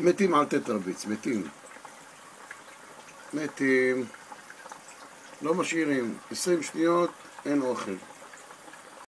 מתים אל תתרביץ, מתים. מתים. לא משאירים. עשרים שניות, אין אוכל.